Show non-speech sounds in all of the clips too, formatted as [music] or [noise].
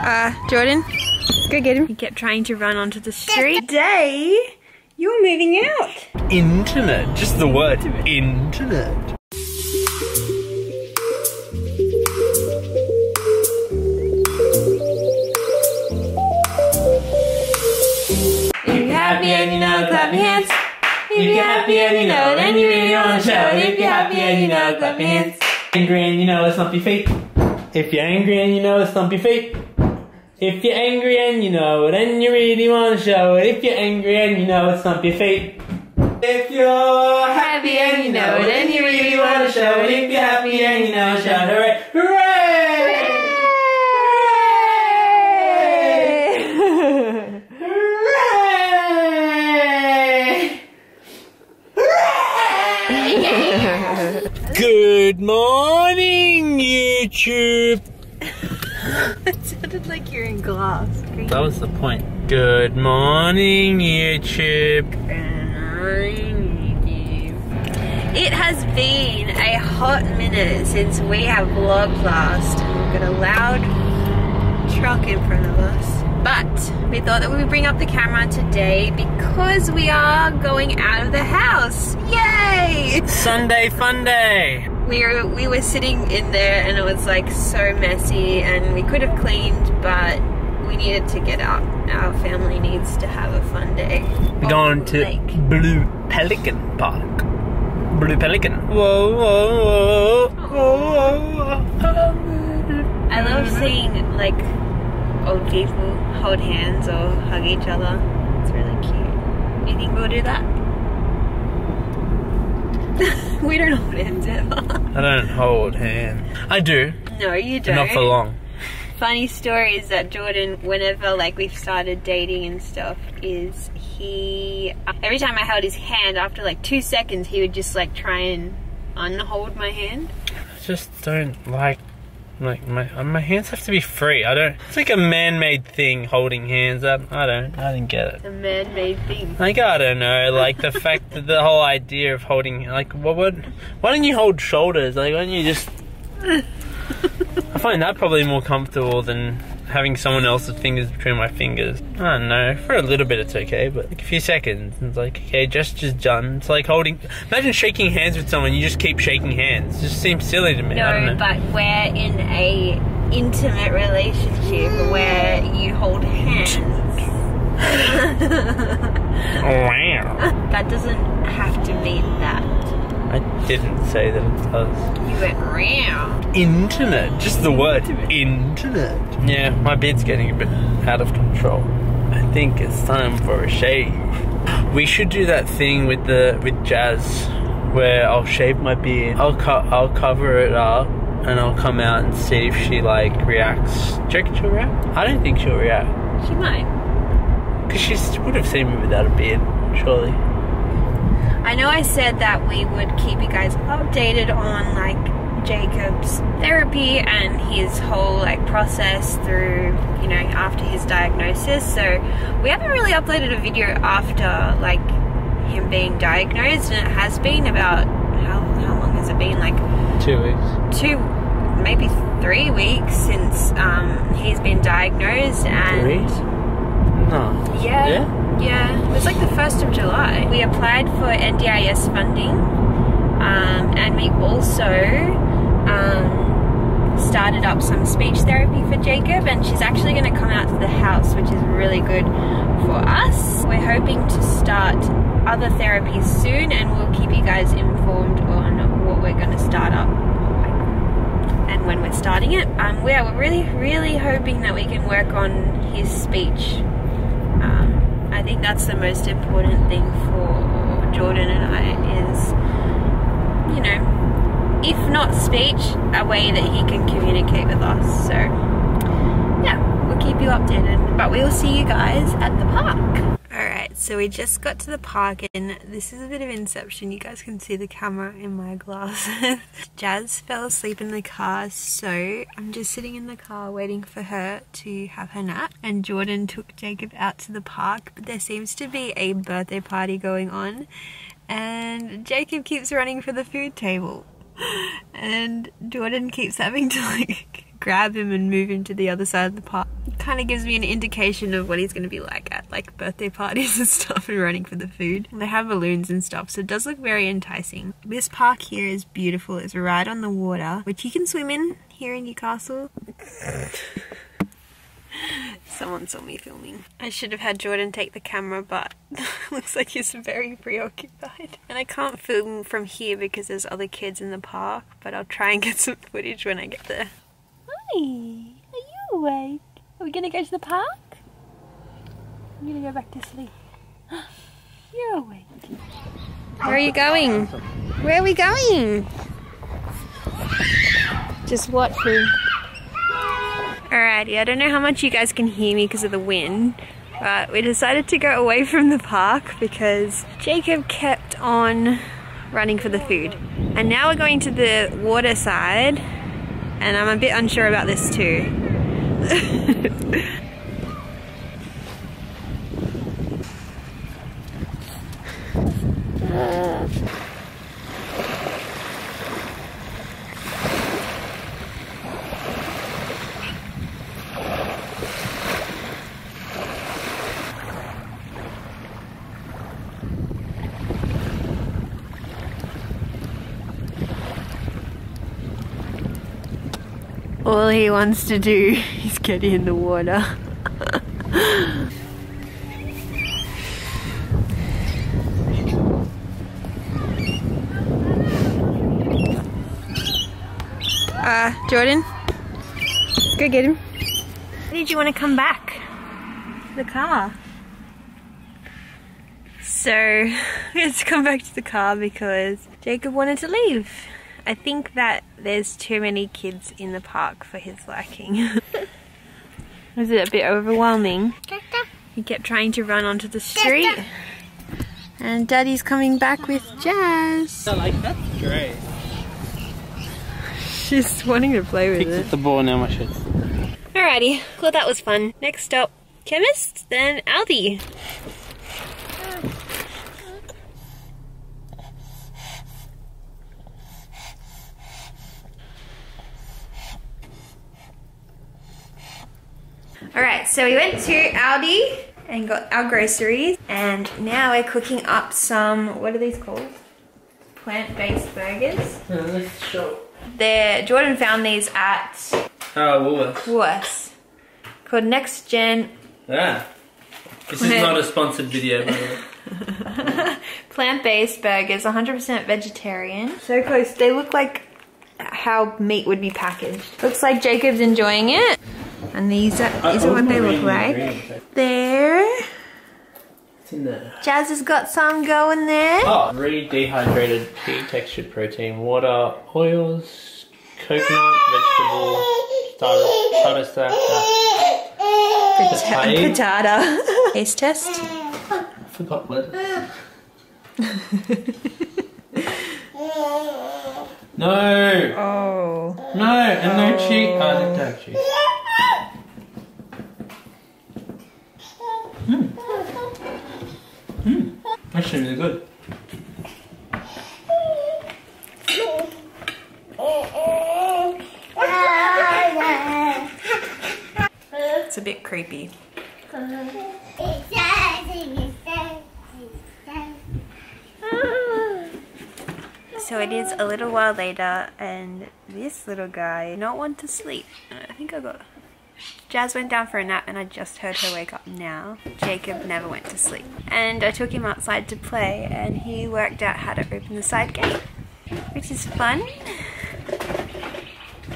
Uh, Jordan, go get him. He kept trying to run onto the street. Today, you're moving out. Internet, just the word internet. If you're happy and you know, clap your hands. If you're happy and you know, then you really want to show it. If you're happy and you know, clap your hands. Angry and you know it's not your feet. If you're angry and you know it's not your feet. If you're angry and you know, it, then you really want to show it. If you're angry and you know it's not your feet. If you're happy and you know, it, then you really want to show it. If you're happy and you know, it, shout hooray! Hooray! Hooray! [laughs] Good morning, YouTube. [laughs] it sounded like you're in glass. That was the point. Good morning, YouTube. It has been a hot minute since we have vlogged last. We've got a loud truck in front of us. But we thought that we would bring up the camera today because we are going out of the house. Yay! Sunday fun day. We were, we were sitting in there and it was like so messy and we could have cleaned but we needed to get out. Our family needs to have a fun day. We're on going to lake. Blue Pelican Park. Blue Pelican. Whoa, whoa, whoa, whoa, whoa. I love seeing like old people hold hands or hug each other. It's really cute. You think we'll do that? [laughs] we don't hold hands ever. I don't hold hands. I do, no, you don't. not for long. Funny story is that Jordan, whenever like we've started dating and stuff, is he every time I held his hand after like two seconds, he would just like try and unhold my hand. I just don't like like my uh, my hands have to be free. I don't. It's like a man-made thing holding hands. I, I don't. I didn't get it. It's a man-made thing. Like I don't know, like the fact that the whole idea of holding, like what would, why don't you hold shoulders? Like why don't you just? [laughs] I find that probably more comfortable than having someone else's fingers between my fingers. I don't know. For a little bit it's okay, but like a few seconds, it's like okay, just just done. It's like holding. Imagine shaking hands with someone. You just keep shaking hands. It just seems silly to me. I don't No, but we're in a intimate relationship where you hold hands. Wow. [laughs] That doesn't have to mean that. I didn't say that it does. You went round. Internet, just the word internet. Yeah, my beard's getting a bit out of control. I think it's time for a shave. We should do that thing with the with Jazz, where I'll shave my beard. I'll cut. I'll cover it up, and I'll come out and see if she like reacts. Do you she'll react? I don't think she'll react, She might. cause she would have seen me without a beard, surely. I know I said that we would keep you guys updated on like Jacob's therapy and his whole like process through, you know, after his diagnosis. So we haven't really uploaded a video after like him being diagnosed and it has been about how how long has it been? Like Two weeks. two maybe three weeks since um, he's been diagnosed and Three? No. yeah. Yeah? Yeah, it was like the 1st of July. We applied for NDIS funding um, and we also um, started up some speech therapy for Jacob and she's actually going to come out to the house which is really good for us. We're hoping to start other therapies soon and we'll keep you guys informed on what we're going to start up and when we're starting it. Um, we're really, really hoping that we can work on his speech. Um, I think that's the most important thing for Jordan and I is, you know, if not speech, a way that he can communicate with us. So, yeah, we'll keep you updated. But we'll see you guys at the park. Alright, so we just got to the park and this is a bit of inception. You guys can see the camera in my glasses. [laughs] Jazz fell asleep in the car, so I'm just sitting in the car waiting for her to have her nap. And Jordan took Jacob out to the park, but there seems to be a birthday party going on. And Jacob keeps running for the food table. And Jordan keeps having to like [laughs] grab him and move him to the other side of the park. It kind of gives me an indication of what he's going to be like at like birthday parties [laughs] and stuff and running for the food. They have balloons and stuff, so it does look very enticing. This park here is beautiful. It's right on the water, which you can swim in here in Newcastle. Someone saw me filming. I should have had Jordan take the camera, but [laughs] looks like he's very preoccupied. And I can't film from here because there's other kids in the park, but I'll try and get [laughs] some footage when I get there. Hi, are you awake? Are we gonna go to the park? I'm gonna go back to sleep. [gasps] You're awake. Where are you going? Where are we going? Just watching. Alrighty, I don't know how much you guys can hear me because of the wind, but we decided to go away from the park because Jacob kept on running for the food. And now we're going to the water side, and I'm a bit unsure about this too. [laughs] All he wants to do is get in the water. uh, Jordan, go get him. Why did you want to come back? The car. So, [laughs] we had to come back to the car because Jacob wanted to leave. I think that there's too many kids in the park for his liking. [laughs] Was it a bit overwhelming? He kept trying to run onto the street. And Daddy's coming back with Jazz. I like that. Great. [laughs] She's wanting to play with Picked it. up the ball now my shirts. Alrighty, well that was fun. Next stop, chemist, then Aldi. Alright, so we went to Aldi and got our groceries and now we're cooking up some, what are these called? Plant-based burgers. let's show. They're, Jordan found these at Oh, Woolworths. Woolworths called Next Gen Yeah. This is not a sponsored video, by [laughs] plant-based burgers, 100% vegetarian. So close. They look like how meat would be packaged. Looks like Jacob's enjoying it. And these are, these are what they look like. There. It's in there. Jazz has got some going there. Oh, re-dehydrated pea textured protein, water, oils, coconut, vegetable, starter, starter stack. Uh, potato. Potato. [laughs] Taste test. I forgot lettuce. [laughs] no, Oh. no, and no cheese. Oh, no cheese. Actually, really good. It's a bit creepy. So it is a little while later, and this little guy not want to sleep. I think I got. Jazz went down for a nap, and I just heard her wake up now. Jacob never went to sleep, and I took him outside to play, and he worked out how to open the side gate, which is fun.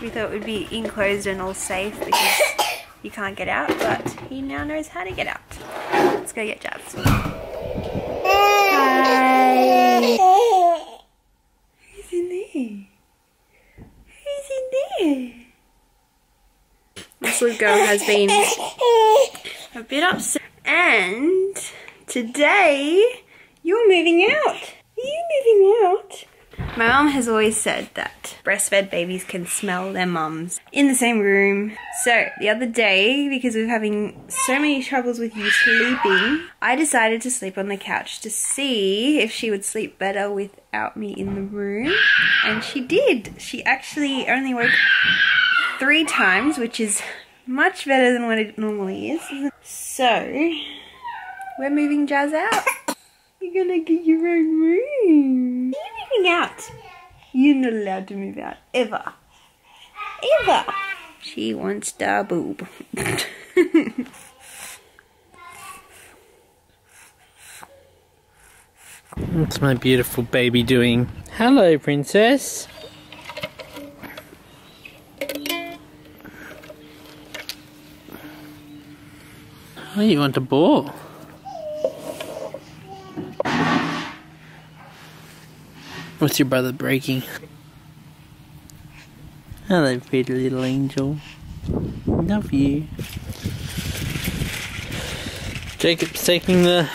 We thought it would be enclosed and all safe because you can't get out, but he now knows how to get out. Let's go get Jazz. Hi. Who's in there? Who's in there? This little girl has been a bit upset. And today you're moving out. Are you moving out? My mum has always said that breastfed babies can smell their mums in the same room. So the other day, because we were having so many troubles with you sleeping, I decided to sleep on the couch to see if she would sleep better without me in the room. And she did. She actually only woke three times, which is Much better than what it normally is. So, we're moving Jazz out. [coughs] You're gonna get your own room. You're moving out. You're not allowed to move out. Ever. Ever. She wants the boob. [laughs] What's my beautiful baby doing? Hello, princess. Oh, you want a ball? What's your brother breaking? Hello, pretty little angel. Love you. Jacob's taking the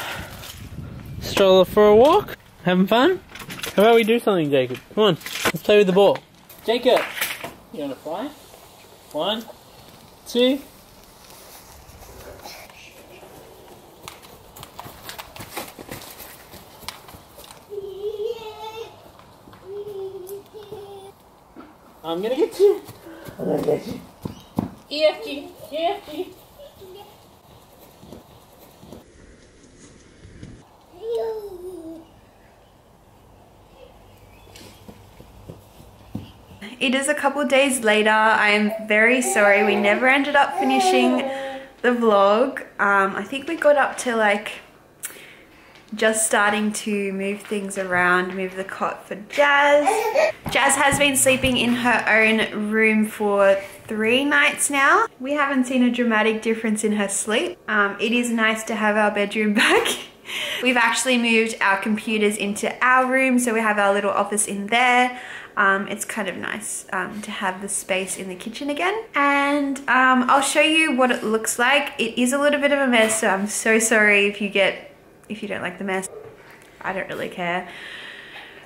stroller for a walk. Having fun? How about we do something, Jacob? Come on, let's play with the ball. Jacob, you wanna fly? One, two. I'm gonna get you. I'm gonna get you. EFG, EFG. It is a couple days later. I am very sorry. We never ended up finishing the vlog. Um, I think we got up to like just starting to move things around, move the cot for Jazz. Jazz has been sleeping in her own room for three nights now. We haven't seen a dramatic difference in her sleep. Um, it is nice to have our bedroom [laughs] back. We've actually moved our computers into our room, so we have our little office in there. Um, it's kind of nice um, to have the space in the kitchen again. And um, I'll show you what it looks like. It is a little bit of a mess, so I'm so sorry if you get if you don't like the mess. I don't really care.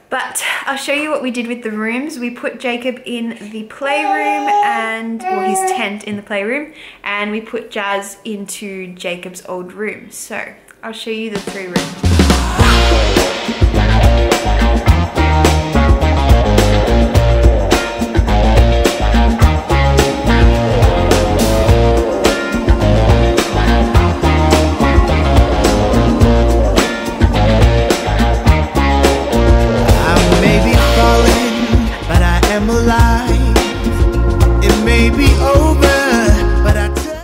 But I'll show you what we did with the rooms. We put Jacob in the playroom and, or his tent in the playroom, and we put Jazz into Jacob's old room. So I'll show you the three rooms.